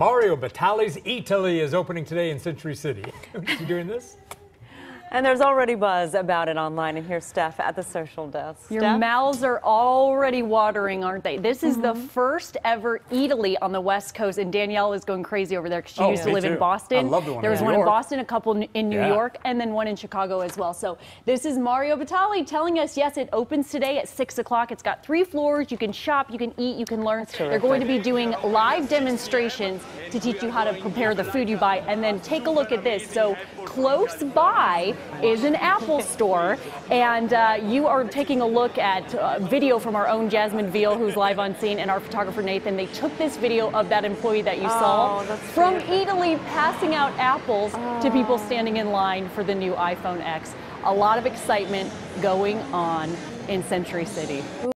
Mario Batali's Eataly is opening today in Century City. He doing this? And there's already buzz about it online, and here's Steph at the social desk. Your Steph? mouths are already watering, aren't they? This is Mm-hmm. the first ever Eataly on the West Coast, and Danielle is going crazy over there because she Oh, used to me live in. Boston. I love the one there was New one in Boston, a couple in New Yeah. York, and then one in Chicago as well. So this is Mario Batali telling us, yes, it opens today at 6 o'clock. It's got three floors. You can shop, you can eat, you can learn. They're going to be doing live demonstrations to teach you how to prepare the food you buy. And then take a look at this. So close by is an Apple store, and uh, you are taking a look at uh, video from our own Jasmine Viel, who's live on scene, and our photographer Nathan. They took this video of that employee that you saw Oh, that's from cute. Eataly passing out apples to people standing in line for the new iPhone X. A lot of excitement going on in Century City.